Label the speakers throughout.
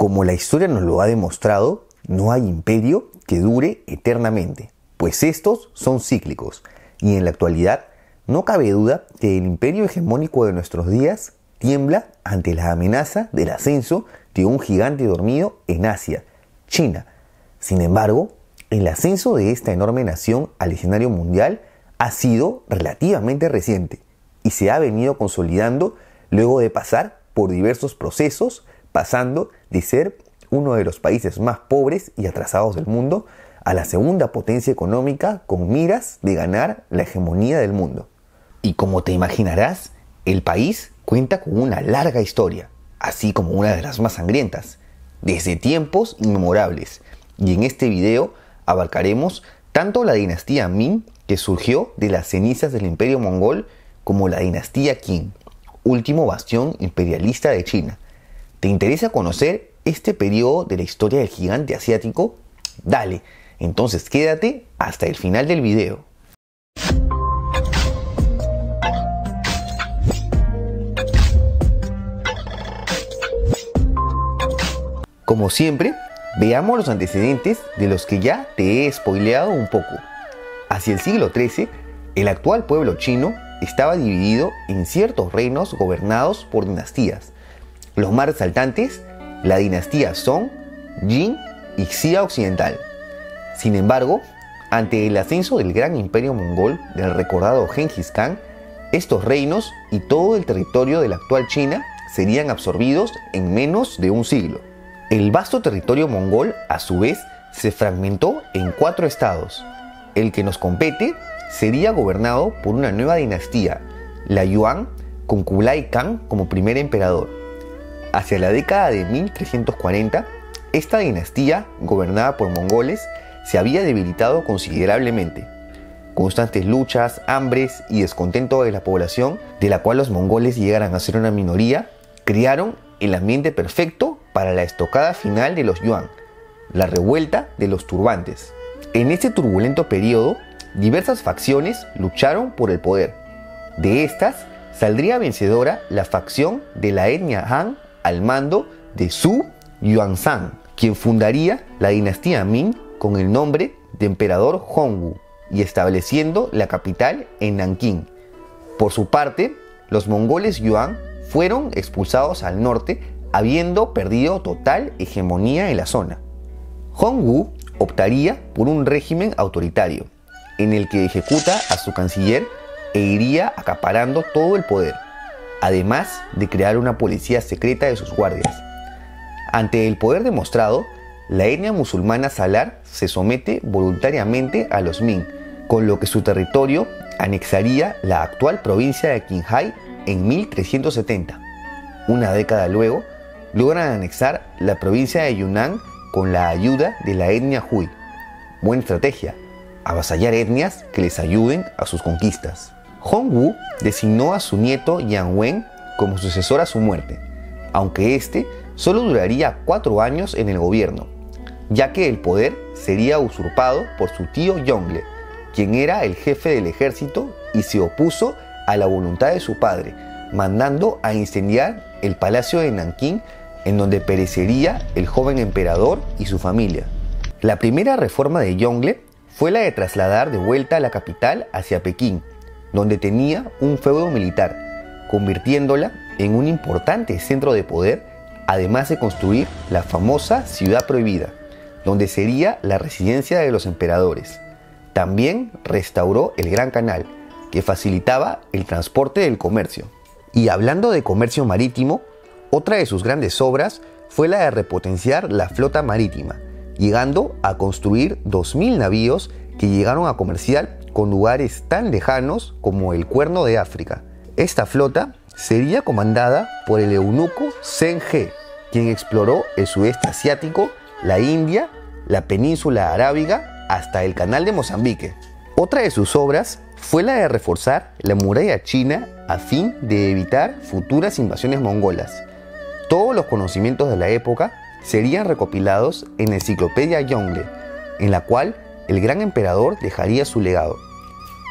Speaker 1: Como la historia nos lo ha demostrado, no hay imperio que dure eternamente, pues estos son cíclicos, y en la actualidad no cabe duda que el imperio hegemónico de nuestros días tiembla ante la amenaza del ascenso de un gigante dormido en Asia, China. Sin embargo, el ascenso de esta enorme nación al escenario mundial ha sido relativamente reciente y se ha venido consolidando luego de pasar por diversos procesos, pasando de ser uno de los países más pobres y atrasados del mundo a la segunda potencia económica con miras de ganar la hegemonía del mundo. Y como te imaginarás, el país cuenta con una larga historia, así como una de las más sangrientas, desde tiempos inmemorables. Y en este video abarcaremos tanto la dinastía Ming, que surgió de las cenizas del imperio mongol, como la dinastía Qing, último bastión imperialista de China. ¿Te interesa conocer este periodo de la historia del gigante asiático? Dale, entonces quédate hasta el final del video. Como siempre, veamos los antecedentes de los que ya te he spoileado un poco. Hacia el siglo XIII, el actual pueblo chino estaba dividido en ciertos reinos gobernados por dinastías. Los más resaltantes, la dinastía Song, Jin y Xia Occidental. Sin embargo, ante el ascenso del gran imperio mongol del recordado Genghis Khan, estos reinos y todo el territorio de la actual China serían absorbidos en menos de un siglo. El vasto territorio mongol, a su vez, se fragmentó en cuatro estados. El que nos compete sería gobernado por una nueva dinastía, la Yuan, con Kublai Khan como primer emperador. Hacia la década de 1340, esta dinastía, gobernada por mongoles, se había debilitado considerablemente. Constantes luchas, hambres y descontento de la población, de la cual los mongoles llegaran a ser una minoría, crearon el ambiente perfecto para la estocada final de los Yuan, la revuelta de los turbantes. En este turbulento periodo, diversas facciones lucharon por el poder. De estas, saldría vencedora la facción de la etnia Han al mando de Su Yuanzhang, quien fundaría la dinastía Ming con el nombre de emperador Hongwu y estableciendo la capital en Nanking. Por su parte, los mongoles Yuan fueron expulsados al norte habiendo perdido total hegemonía en la zona. Hongwu optaría por un régimen autoritario, en el que ejecuta a su canciller e iría acaparando todo el poder, además de crear una policía secreta de sus guardias. Ante el poder demostrado, la etnia musulmana Salar se somete voluntariamente a los Ming, con lo que su territorio anexaría la actual provincia de Qinghai en 1370. Una década luego, logran anexar la provincia de Yunnan con la ayuda de la etnia Hui. Buena estrategia, avasallar etnias que les ayuden a sus conquistas. Hongwu designó a su nieto Yang Wen como sucesor a su muerte, aunque este solo duraría cuatro años en el gobierno, ya que el poder sería usurpado por su tío Yongle, quien era el jefe del ejército y se opuso a la voluntad de su padre, mandando a incendiar el palacio de Nanking en donde perecería el joven emperador y su familia. La primera reforma de Yongle fue la de trasladar de vuelta a la capital hacia Pekín, donde tenía un feudo militar, convirtiéndola en un importante centro de poder, además de construir la famosa Ciudad Prohibida, donde sería la residencia de los emperadores. También restauró el Gran Canal, que facilitaba el transporte del comercio. Y hablando de comercio marítimo, otra de sus grandes obras fue la de repotenciar la flota marítima, llegando a construir 2.000 navíos que llegaron a comerciar con lugares tan lejanos como el Cuerno de África. Esta flota sería comandada por el eunuco Zheng quien exploró el sudeste asiático, la India, la península arábiga hasta el canal de Mozambique. Otra de sus obras fue la de reforzar la muralla china a fin de evitar futuras invasiones mongolas. Todos los conocimientos de la época serían recopilados en Enciclopedia Yongle, en la cual el gran emperador dejaría su legado.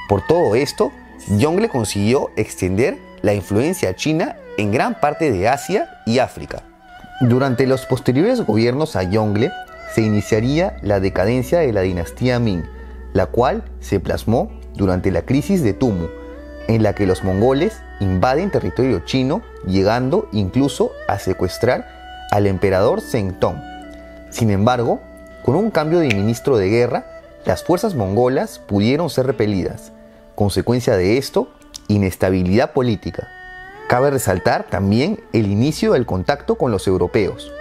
Speaker 1: Por todo esto, Yongle consiguió extender la influencia china en gran parte de Asia y África. Durante los posteriores gobiernos a Yongle se iniciaría la decadencia de la dinastía Ming, la cual se plasmó durante la crisis de Tumu, en la que los mongoles invaden territorio chino, llegando incluso a secuestrar al emperador Tong. Sin embargo, con un cambio de ministro de guerra, las fuerzas mongolas pudieron ser repelidas. Consecuencia de esto, inestabilidad política. Cabe resaltar también el inicio del contacto con los europeos.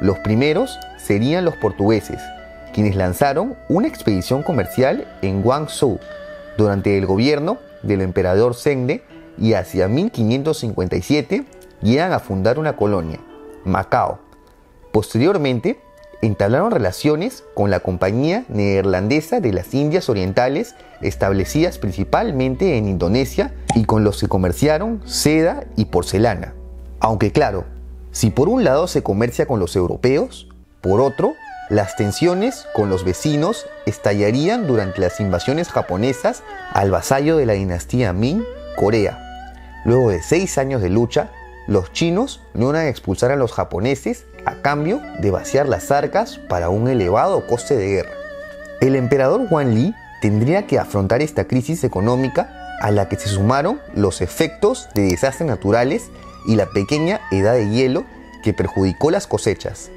Speaker 1: Los primeros serían los portugueses, quienes lanzaron una expedición comercial en Guangzhou durante el gobierno del emperador Zhengde y hacia 1557 llegan a fundar una colonia, Macao. Posteriormente, entablaron relaciones con la Compañía Neerlandesa de las Indias Orientales, establecidas principalmente en Indonesia, y con los que comerciaron seda y porcelana. Aunque claro, si por un lado se comercia con los europeos, por otro, las tensiones con los vecinos estallarían durante las invasiones japonesas al vasallo de la dinastía Ming, Corea. Luego de seis años de lucha, los chinos logran expulsar a los japoneses a cambio de vaciar las arcas para un elevado coste de guerra. El emperador Wan Li tendría que afrontar esta crisis económica a la que se sumaron los efectos de desastres naturales y la pequeña edad de hielo que perjudicó las cosechas.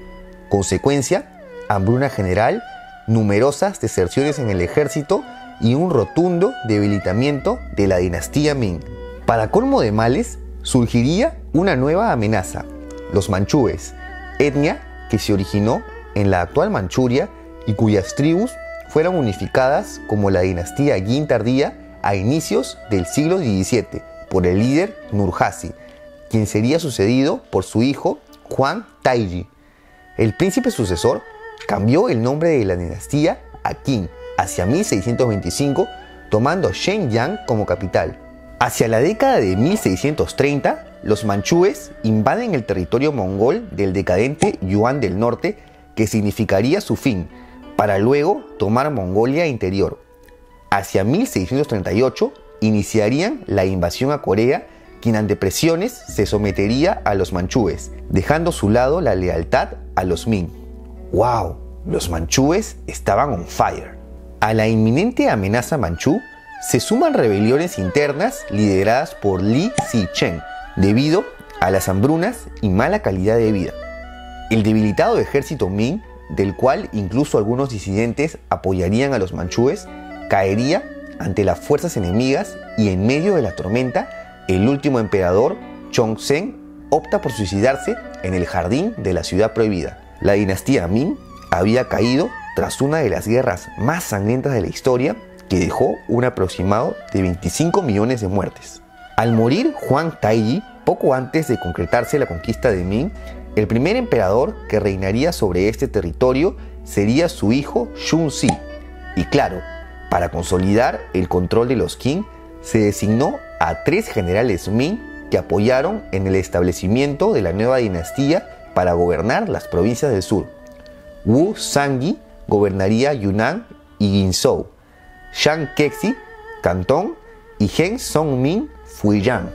Speaker 1: Consecuencia, hambruna general, numerosas deserciones en el ejército y un rotundo debilitamiento de la dinastía Ming. Para colmo de males, surgiría una nueva amenaza, los manchúes, etnia que se originó en la actual Manchuria y cuyas tribus fueron unificadas como la dinastía Yin tardía a inicios del siglo XVII por el líder Nurhaci, quien sería sucedido por su hijo Juan Taiji. El príncipe sucesor cambió el nombre de la dinastía a Qin hacia 1625, tomando Shenyang como capital. Hacia la década de 1630, los manchúes invaden el territorio mongol del decadente Yuan del Norte, que significaría su fin, para luego tomar Mongolia interior. Hacia 1638 iniciarían la invasión a Corea, quien ante presiones se sometería a los manchúes, dejando a su lado la lealtad a los Ming. ¡Wow! Los manchúes estaban on fire. A la inminente amenaza manchú se suman rebeliones internas lideradas por Li Zicheng, debido a las hambrunas y mala calidad de vida. El debilitado ejército Ming, del cual incluso algunos disidentes apoyarían a los manchúes, caería ante las fuerzas enemigas y en medio de la tormenta, el último emperador, Chongzhen, opta por suicidarse en el jardín de la ciudad prohibida. La dinastía Ming había caído tras una de las guerras más sangrientas de la historia que dejó un aproximado de 25 millones de muertes. Al morir Juan Taiji, poco antes de concretarse la conquista de Ming, el primer emperador que reinaría sobre este territorio sería su hijo Shunzi. Y claro, para consolidar el control de los Qing, se designó a tres generales Ming que apoyaron en el establecimiento de la nueva dinastía para gobernar las provincias del sur. Wu Sangui gobernaría Yunnan y Guinzhou, Shang Kexi, Cantón y Heng Song-min, Fujian.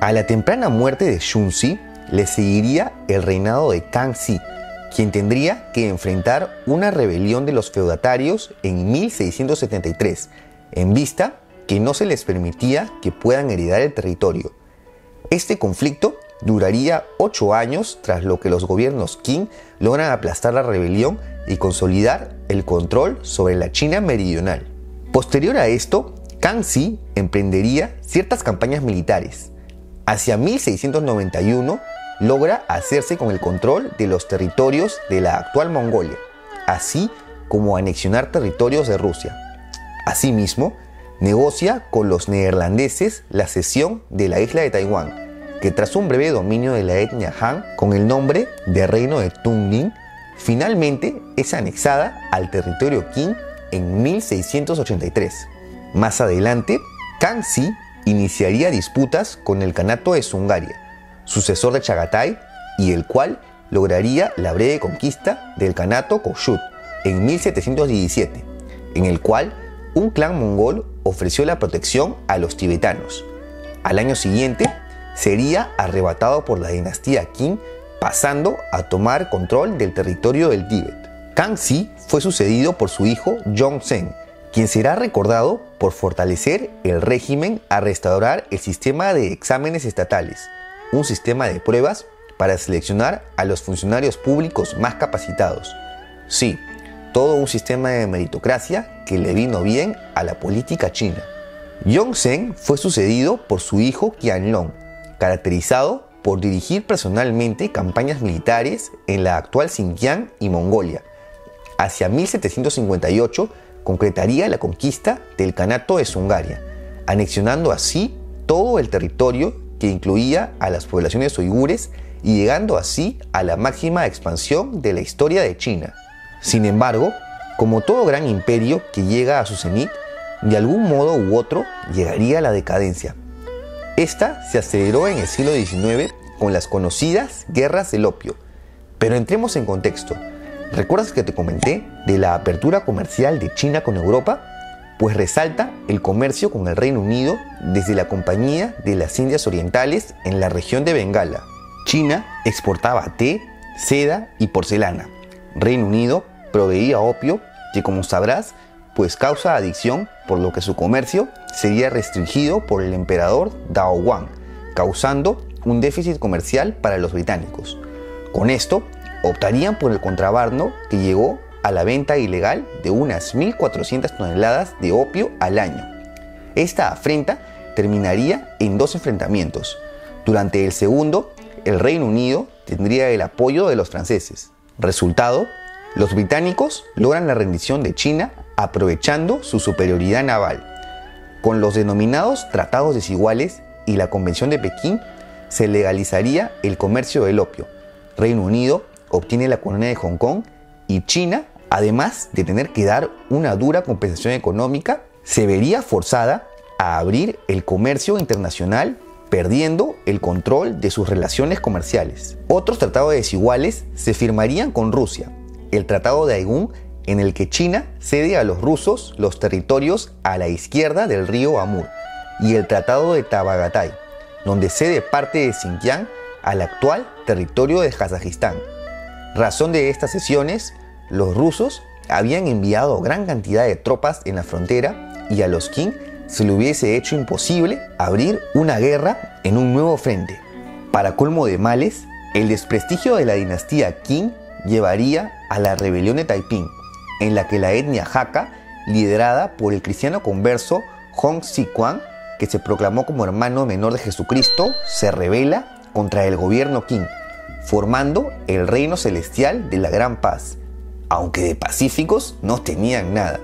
Speaker 1: A la temprana muerte de Shunzi le seguiría el reinado de Kangxi, quien tendría que enfrentar una rebelión de los feudatarios en 1673, en vista que no se les permitía que puedan heredar el territorio. Este conflicto duraría ocho años tras lo que los gobiernos Qing logran aplastar la rebelión y consolidar el control sobre la China meridional. Posterior a esto, Kangxi emprendería ciertas campañas militares. Hacia 1691 logra hacerse con el control de los territorios de la actual Mongolia, así como anexionar territorios de Rusia. Asimismo, negocia con los neerlandeses la cesión de la isla de Taiwán, que tras un breve dominio de la etnia Han con el nombre de Reino de Tungning, finalmente es anexada al territorio Qing en 1683. Más adelante, Kangxi iniciaría disputas con el Kanato de Sungaria, sucesor de Chagatai, y el cual lograría la breve conquista del Kanato Koshut en 1717, en el cual un clan mongol ofreció la protección a los tibetanos. Al año siguiente, sería arrebatado por la dinastía Qing pasando a tomar control del territorio del Tíbet. Kangxi fue sucedido por su hijo Yongzheng, quien será recordado por fortalecer el régimen a restaurar el sistema de exámenes estatales, un sistema de pruebas para seleccionar a los funcionarios públicos más capacitados. Sí, todo un sistema de meritocracia que le vino bien a la política china. Yongzheng fue sucedido por su hijo Qianlong, caracterizado por dirigir personalmente campañas militares en la actual Xinjiang y Mongolia. Hacia 1758 concretaría la conquista del Kanato de Sungaria, anexionando así todo el territorio que incluía a las poblaciones uigures y llegando así a la máxima expansión de la historia de China. Sin embargo, como todo gran imperio que llega a su cenit, de algún modo u otro llegaría a la decadencia. Esta se aceleró en el siglo XIX con las conocidas guerras del opio. Pero entremos en contexto. ¿Recuerdas que te comenté de la apertura comercial de China con Europa? Pues resalta el comercio con el Reino Unido desde la Compañía de las Indias Orientales en la región de Bengala. China exportaba té, seda y porcelana. Reino Unido proveía opio que como sabrás pues causa adicción por lo que su comercio sería restringido por el emperador Dao Wang, causando un déficit comercial para los británicos. Con esto, optarían por el contrabando que llegó a la venta ilegal de unas 1.400 toneladas de opio al año. Esta afrenta terminaría en dos enfrentamientos. Durante el segundo, el Reino Unido tendría el apoyo de los franceses. Resultado, los británicos logran la rendición de China aprovechando su superioridad naval. Con los denominados tratados desiguales y la Convención de Pekín se legalizaría el comercio del opio. Reino Unido obtiene la colonia de Hong Kong y China, además de tener que dar una dura compensación económica, se vería forzada a abrir el comercio internacional perdiendo el control de sus relaciones comerciales. Otros tratados desiguales se firmarían con Rusia. El Tratado de Aigún en el que China cede a los rusos los territorios a la izquierda del río Amur, y el Tratado de Tabagatai, donde cede parte de Xinjiang al actual territorio de Kazajistán. Razón de estas sesiones, los rusos habían enviado gran cantidad de tropas en la frontera y a los Qing se le hubiese hecho imposible abrir una guerra en un nuevo frente. Para colmo de males, el desprestigio de la dinastía Qing llevaría a la rebelión de Taiping, en la que la etnia Hakka, liderada por el cristiano converso Hong Xiquan, que se proclamó como hermano menor de Jesucristo, se rebela contra el gobierno Qing, formando el reino celestial de la gran paz, aunque de pacíficos no tenían nada,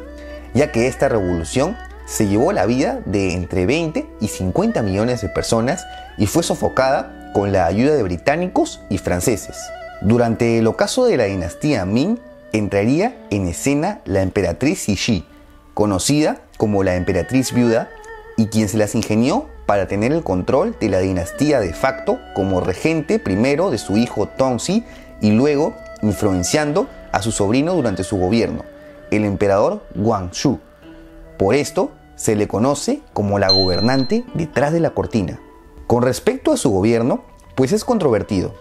Speaker 1: ya que esta revolución se llevó la vida de entre 20 y 50 millones de personas y fue sofocada con la ayuda de británicos y franceses. Durante el ocaso de la dinastía Ming, entraría en escena la emperatriz Cixi, conocida como la emperatriz viuda, y quien se las ingenió para tener el control de la dinastía de facto como regente primero de su hijo Tongxi y luego influenciando a su sobrino durante su gobierno, el emperador Guangxu. Por esto se le conoce como la gobernante detrás de la cortina. Con respecto a su gobierno, pues es controvertido.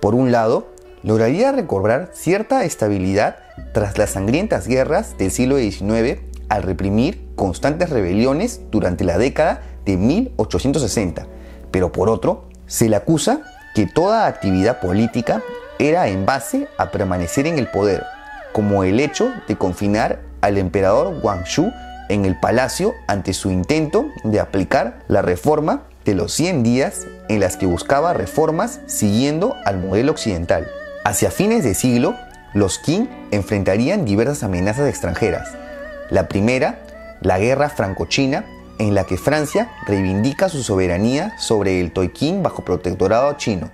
Speaker 1: Por un lado, lograría recobrar cierta estabilidad tras las sangrientas guerras del siglo XIX al reprimir constantes rebeliones durante la década de 1860, pero por otro, se le acusa que toda actividad política era en base a permanecer en el poder, como el hecho de confinar al emperador Guangxu en el palacio ante su intento de aplicar la reforma de los 100 días en las que buscaba reformas siguiendo al modelo occidental. Hacia fines de siglo, los Qing enfrentarían diversas amenazas extranjeras. La primera, la guerra franco-china, en la que Francia reivindica su soberanía sobre el Toiquín bajo protectorado chino,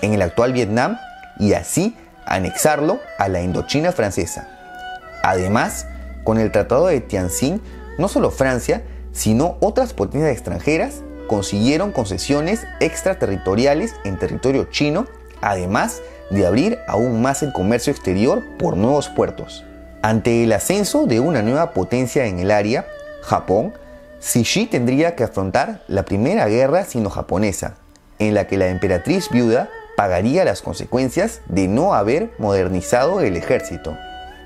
Speaker 1: en el actual Vietnam, y así anexarlo a la Indochina francesa. Además, con el Tratado de Tianjin, no solo Francia, sino otras potencias extranjeras consiguieron concesiones extraterritoriales en territorio chino, además de abrir aún más el comercio exterior por nuevos puertos. Ante el ascenso de una nueva potencia en el área, Japón, Cixi tendría que afrontar la primera guerra sino-japonesa, en la que la emperatriz viuda pagaría las consecuencias de no haber modernizado el ejército.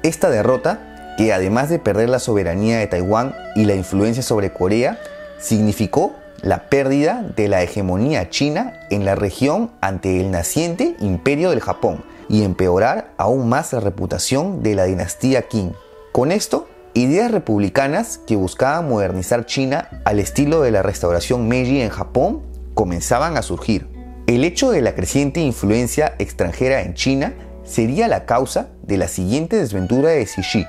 Speaker 1: Esta derrota, que además de perder la soberanía de Taiwán y la influencia sobre Corea, significó la pérdida de la hegemonía china en la región ante el naciente imperio del Japón y empeorar aún más la reputación de la dinastía Qing. Con esto, ideas republicanas que buscaban modernizar China al estilo de la restauración Meiji en Japón comenzaban a surgir. El hecho de la creciente influencia extranjera en China sería la causa de la siguiente desventura de Cixi,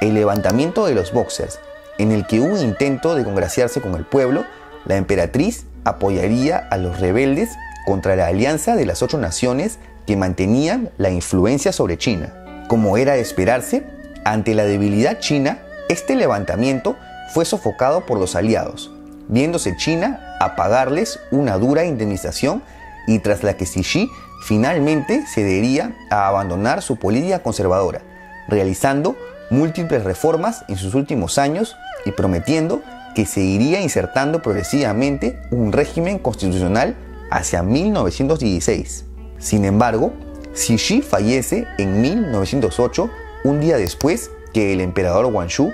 Speaker 1: el levantamiento de los boxers, en el que hubo un intento de congraciarse con el pueblo, la emperatriz apoyaría a los rebeldes contra la alianza de las ocho naciones que mantenían la influencia sobre China. Como era de esperarse, ante la debilidad china, este levantamiento fue sofocado por los aliados, viéndose China a pagarles una dura indemnización y tras la que Xi finalmente cedería a abandonar su política conservadora, realizando múltiples reformas en sus últimos años y prometiendo que se iría insertando progresivamente un régimen constitucional hacia 1916. Sin embargo, Xi fallece en 1908, un día después que el emperador Guangxu,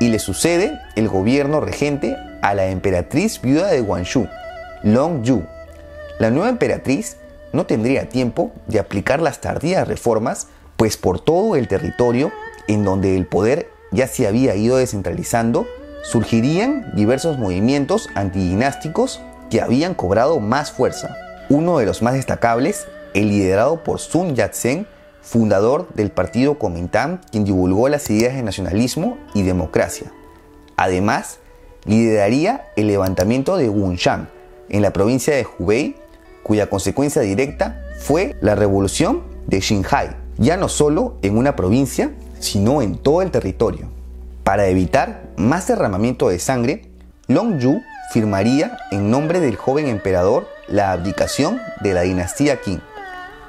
Speaker 1: y le sucede el gobierno regente a la emperatriz viuda de Guangxu, Long Yu. La nueva emperatriz no tendría tiempo de aplicar las tardías reformas, pues por todo el territorio en donde el poder ya se había ido descentralizando, surgirían diversos movimientos antidinásticos que habían cobrado más fuerza. Uno de los más destacables, el liderado por Sun Yat-sen, fundador del partido Kuomintang, quien divulgó las ideas de nacionalismo y democracia. Además, lideraría el levantamiento de Wunshan, en la provincia de Hubei, cuya consecuencia directa fue la revolución de Xinhai, ya no solo en una provincia, sino en todo el territorio. Para evitar más derramamiento de sangre, Long Yu firmaría en nombre del joven emperador la abdicación de la dinastía Qing.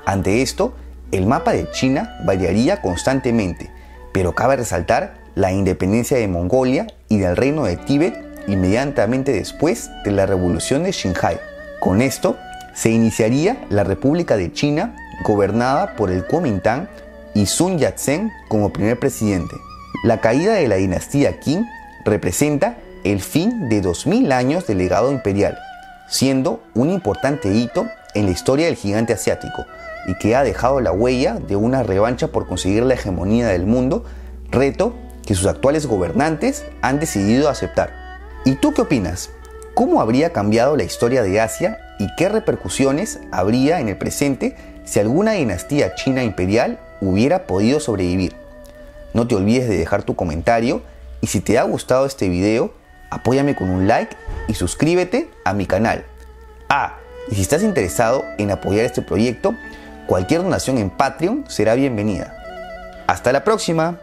Speaker 1: Ante esto, el mapa de China variaría constantemente, pero cabe resaltar la independencia de Mongolia y del reino de Tíbet inmediatamente después de la revolución de Xinhai. Con esto, se iniciaría la República de China gobernada por el Kuomintang y Sun Yat-sen como primer presidente. La caída de la dinastía Qing representa el fin de 2000 años de legado imperial, siendo un importante hito en la historia del gigante asiático, y que ha dejado la huella de una revancha por conseguir la hegemonía del mundo, reto que sus actuales gobernantes han decidido aceptar. ¿Y tú qué opinas? ¿Cómo habría cambiado la historia de Asia y qué repercusiones habría en el presente si alguna dinastía china imperial hubiera podido sobrevivir? No te olvides de dejar tu comentario y si te ha gustado este video, apóyame con un like y suscríbete a mi canal. Ah, y si estás interesado en apoyar este proyecto, Cualquier donación en Patreon será bienvenida. Hasta la próxima.